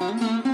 Thank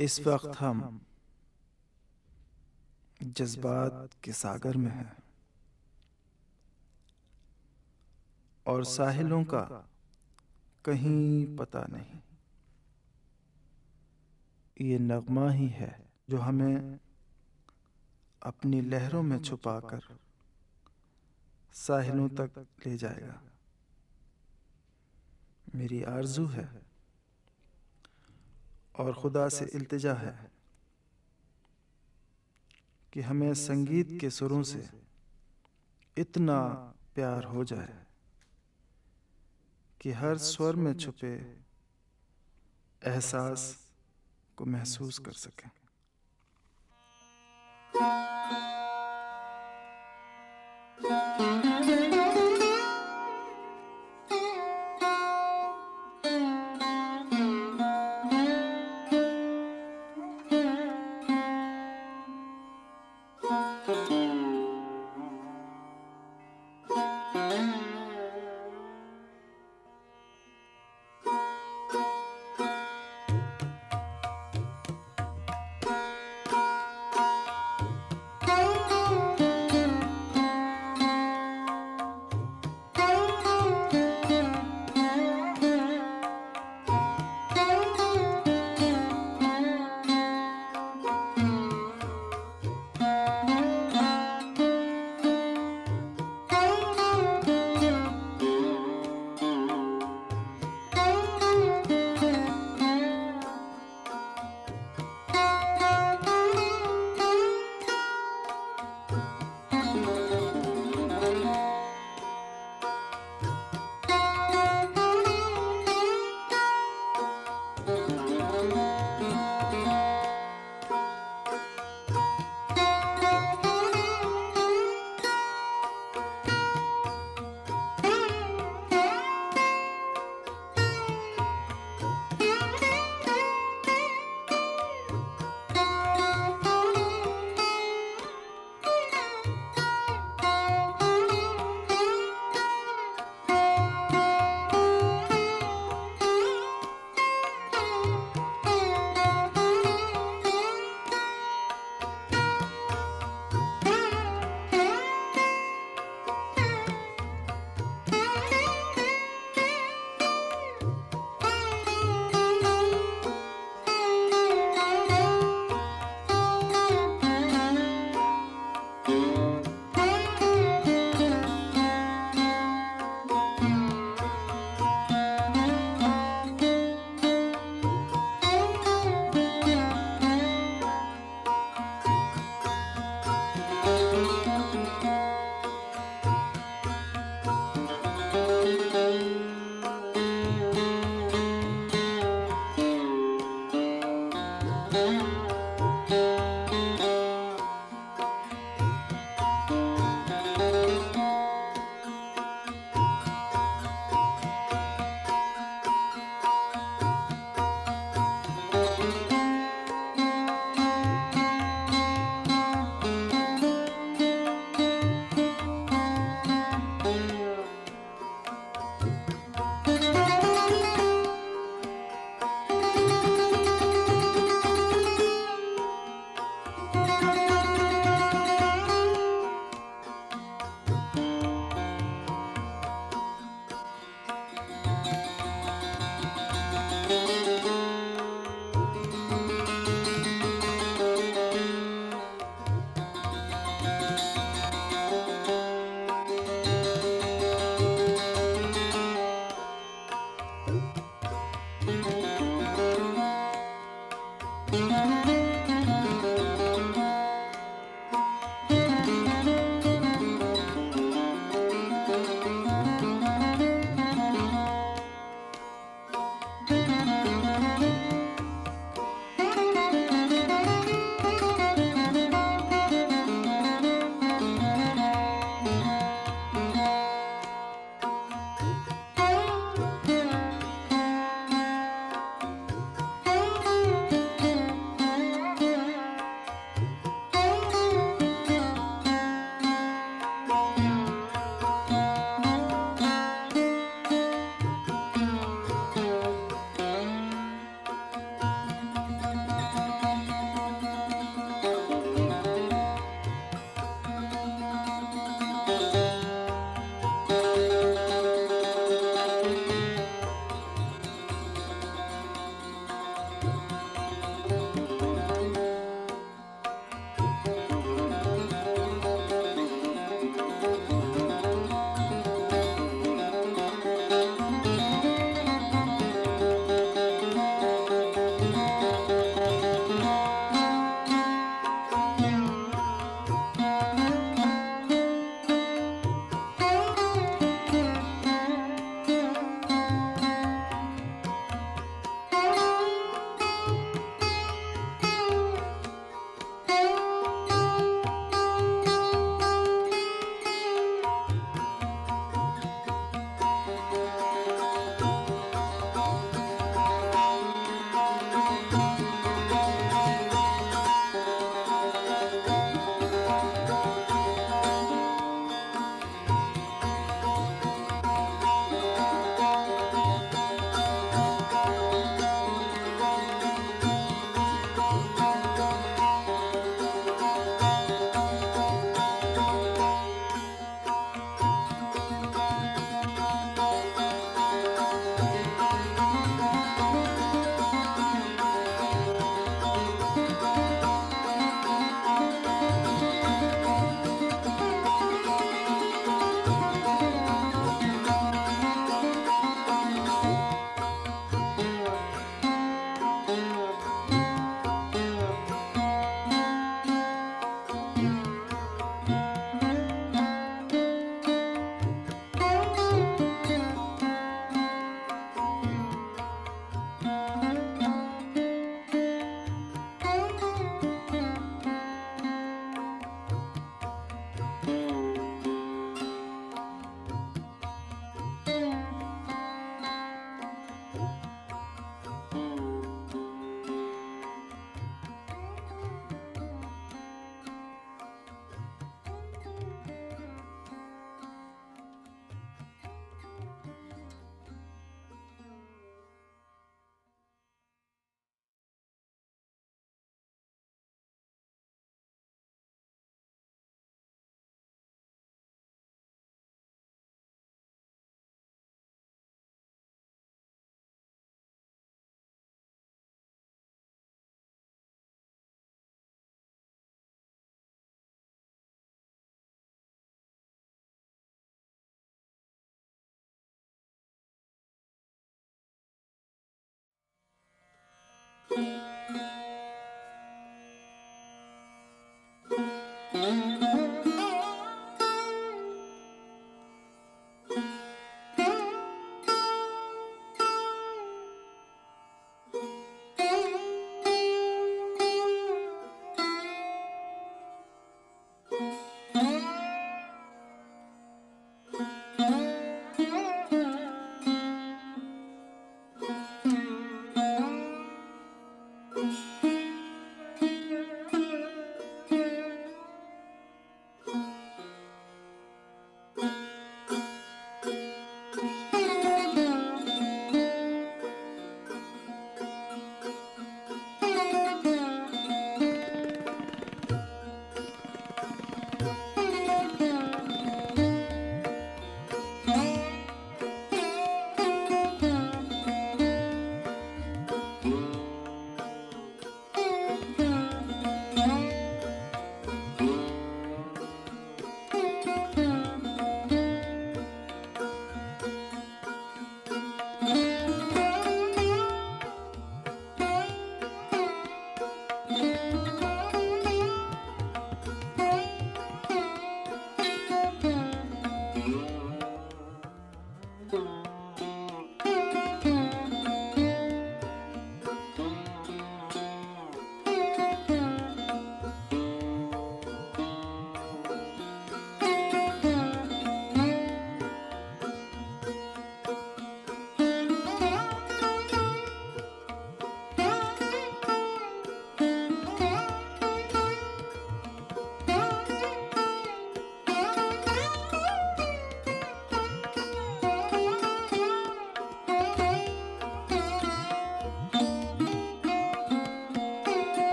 इस वक्त हम जज्बात के सागर में हैं। और साहिलों का कहीं पता नहीं। ये नगमा ही है जो हमें अपनी लहरों में छुपाकर साहिलों तक ले जाएगा। मेरी आरज़ू है। और खुदा से अल्तजा है कि हमें संगीत के सुरों से इतना प्यार हो जाए कि हर स्वर में छुपे एहसास को महसूस कर सकें Thank you.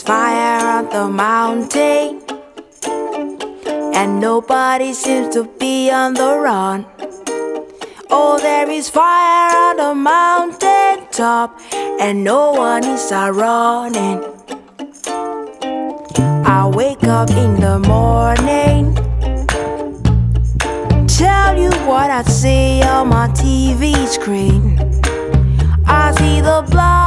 There's fire on the mountain, and nobody seems to be on the run. Oh, there is fire on the mountain top, and no one is running. I wake up in the morning, tell you what I see on my TV screen. I see the blood.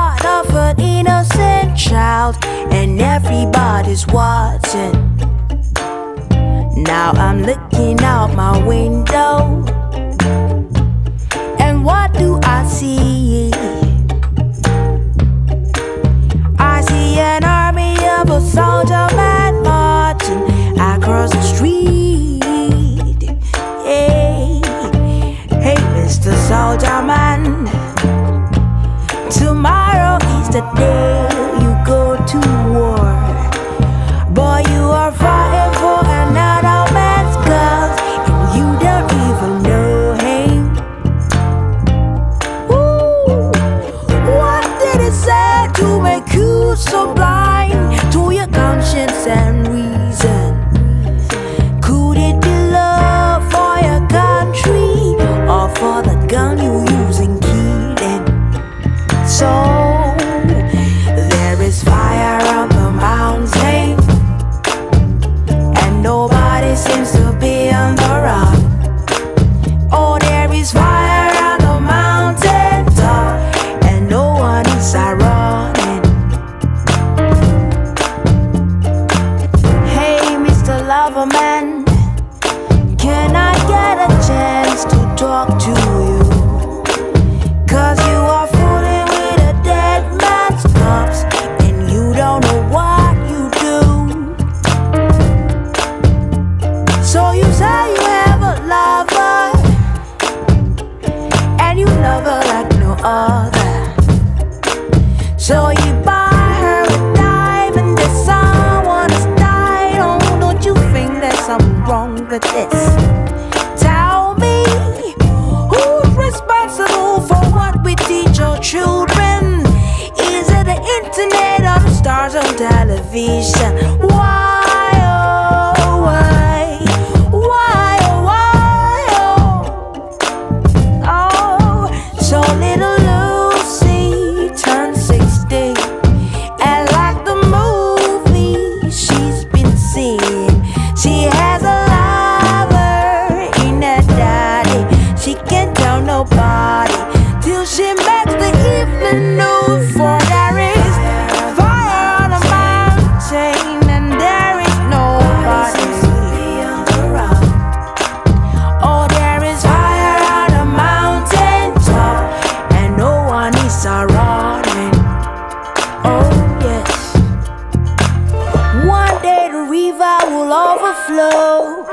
overflow.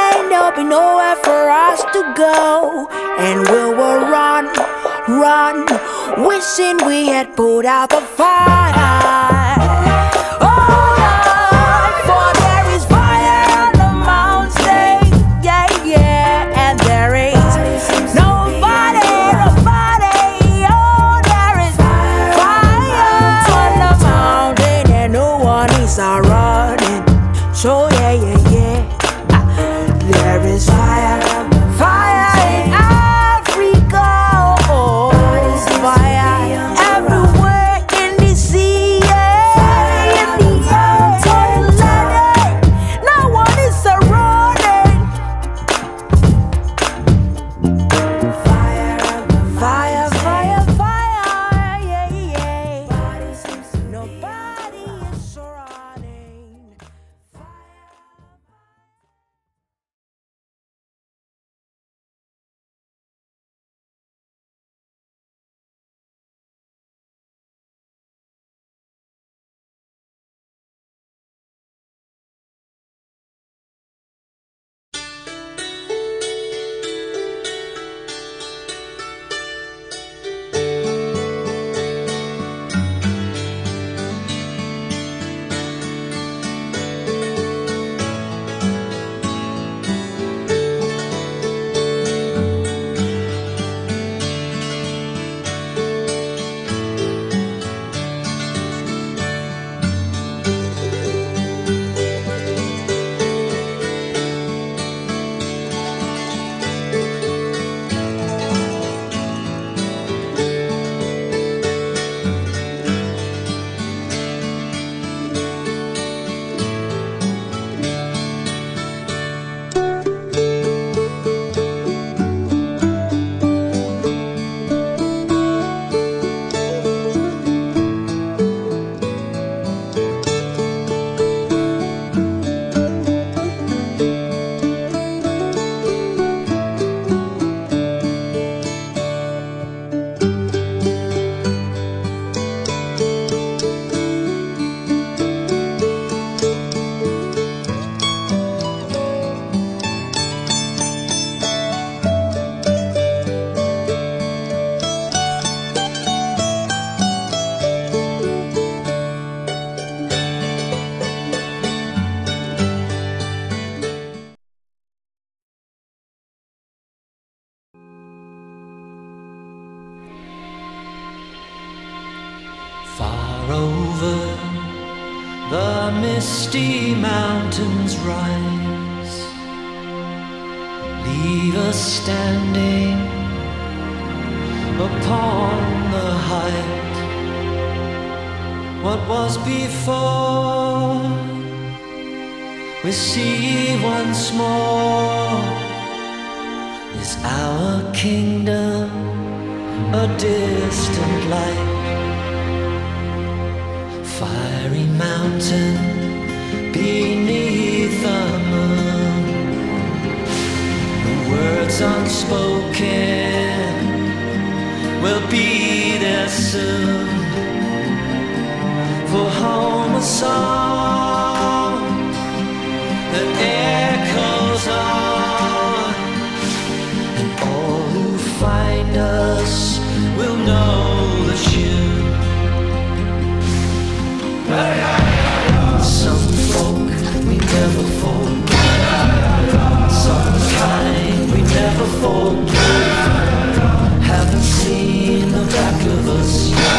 Ain't there'll be nowhere for us to go. And we will run, run, wishing we had put out the fire. Over the misty mountains rise. Leave us standing upon the height. What was before, we see once more. Is our kingdom a distant light? Fiery mountain beneath the moon. The words unspoken will be there soon. For home a song unfold. Haven't seen the back of us yet.